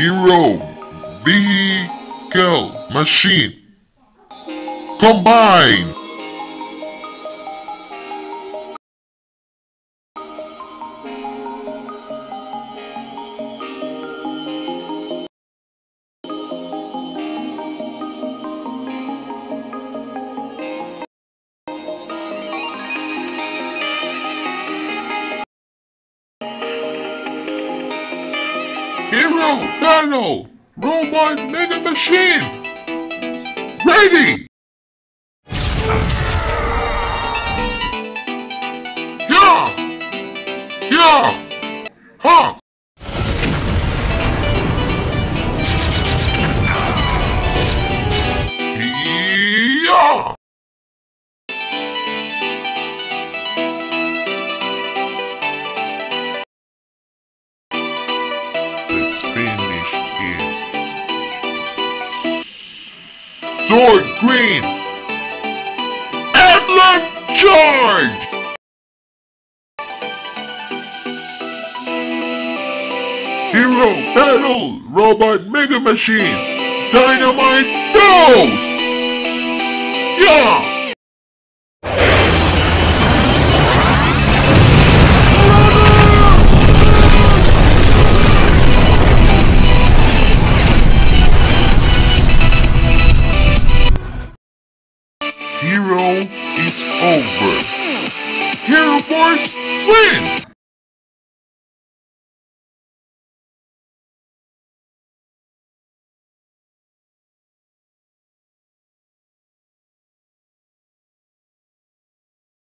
Hero Vehicle Machine. Combine Hero Battle Robot Mega Machine. Ready. Yeah. Yeah. Ha Sword Green! Atlas Charge! Hero Battle Robot Mega Machine Dynamite Dose! Yeah! Hero is over. Hero Force wins!